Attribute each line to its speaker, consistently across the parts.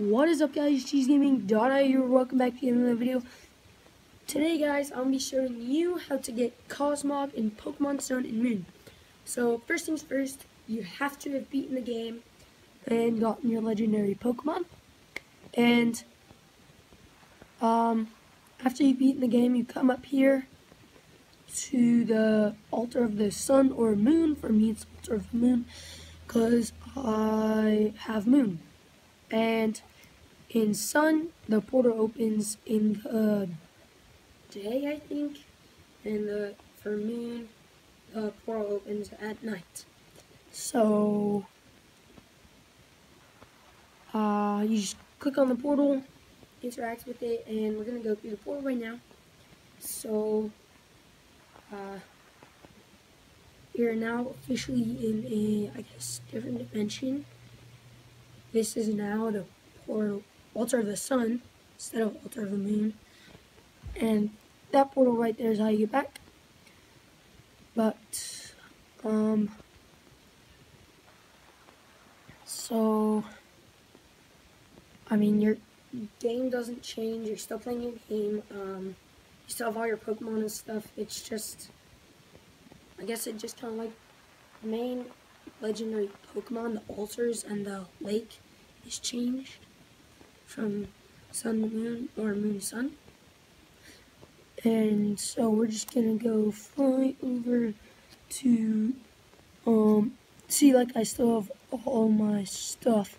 Speaker 1: What is up guys, Cheeze Gaming here. Welcome back to another video. Today guys, I'm going to be showing you how to get Cosmog in Pokemon Sun and Moon. So first things first, you have to have beaten the game and gotten your legendary Pokemon. And um, after you've beaten the game, you come up here to the altar of the sun or moon. For me, it's altar of moon because I have moon. And in sun, the portal opens in the day, I think. And the for moon, the portal opens at night. So, uh, you just click on the portal, interact with it, and we're going to go through the portal right now. So, uh, we are now officially in a, I guess, different dimension. This is now the portal, altar of the sun instead of altar of the moon. And that portal right there is how you get back. But, um, so, I mean, your game doesn't change. You're still playing your game. Um, you still have all your Pokemon and stuff. It's just, I guess it just kind of like main legendary Pokemon, the altars and the lake is changed from sun to moon or moon to sun. And so we're just gonna go fly over to um see like I still have all my stuff.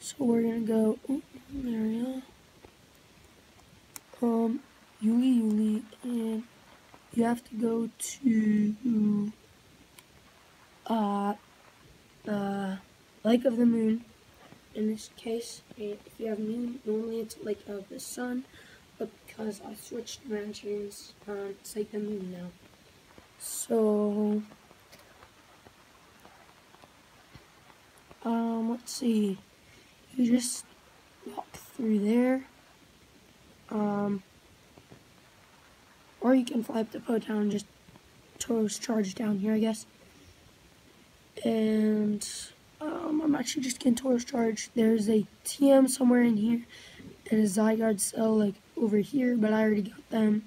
Speaker 1: So we're gonna go oh, there we are. Um Ula'ula and you have to go to uh uh Lake of the Moon in this case, if you have moon, normally it's like of the sun, but because I switched dimensions, uh, it's like the moon now. So, um, let's see, you just walk through there, um, or you can fly up to Po Town and just Tauros charge down here, I guess, and um, I'm actually just getting Tauros charged. There's a TM somewhere in here and a Zygarde cell like over here, but I already got them.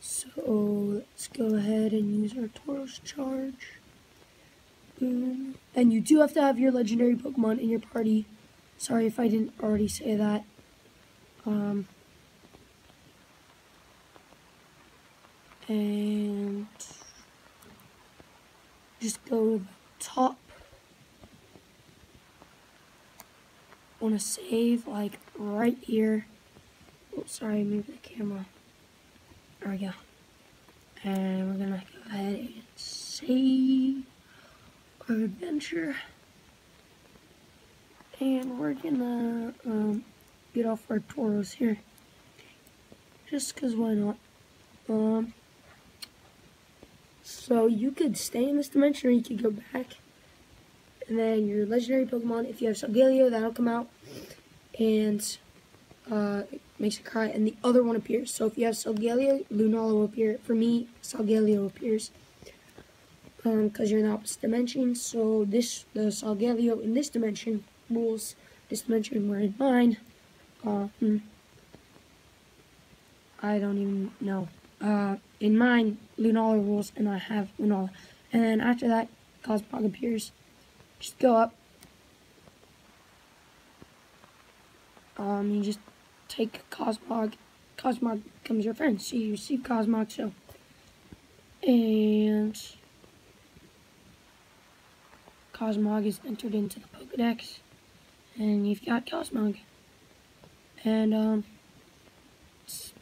Speaker 1: So let's go ahead and use our Tauros charge. Boom. And you do have to have your legendary Pokemon in your party. Sorry if I didn't already say that. Um, and just go to the top want to save like right here. Oh, sorry, move the camera. There we go. And we're gonna go ahead and save our adventure. And we're gonna um, get off our Tauros here. Just cause why not? Um, so you could stay in this dimension or you could go back and then your legendary Pokemon, if you have Solgaleo, that'll come out, and uh, it makes it cry, and the other one appears. So if you have Solgaleo, Lunala will appear. For me, Solgaleo appears, because um, you're in the opposite dimension, so this, the Solgaleo in this dimension rules this dimension, where in mine, uh, hmm, I don't even know. Uh, in mine, Lunala rules, and I have Lunala. And then after that, Cosmog appears. Just go up. Um, you just take Cosmog. Cosmog becomes your friend. So you receive Cosmog, so. And Cosmog is entered into the Pokedex. And you've got Cosmog. And, um, it's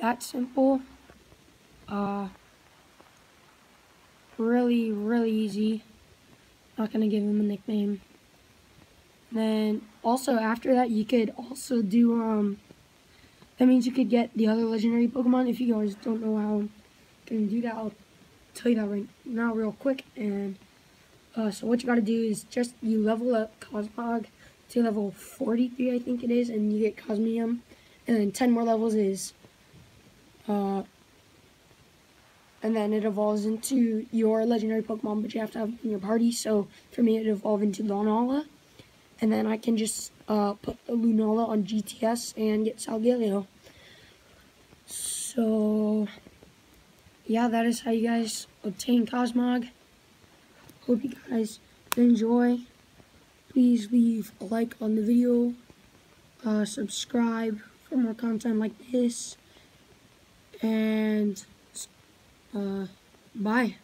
Speaker 1: that simple. Uh, really, really easy. Not gonna give him a nickname. Then also after that, you could also do um. That means you could get the other legendary Pokemon. If you guys don't know how gonna do that, I'll tell you that right now, real quick. And uh, so what you gotta do is just you level up Cosmog to level 43, I think it is, and you get Cosmoem. And then 10 more levels is uh, and then it evolves into your legendary Pokemon, but you have to have in your party. So for me, it evolved into Lunala, and then I can just uh, put Lunala on GTS and get Solgaleo. So, yeah, that is how you guys obtain Cosmog. Hope you guys enjoy. Please leave a like on the video, uh, subscribe for more content like this, and uh, bye.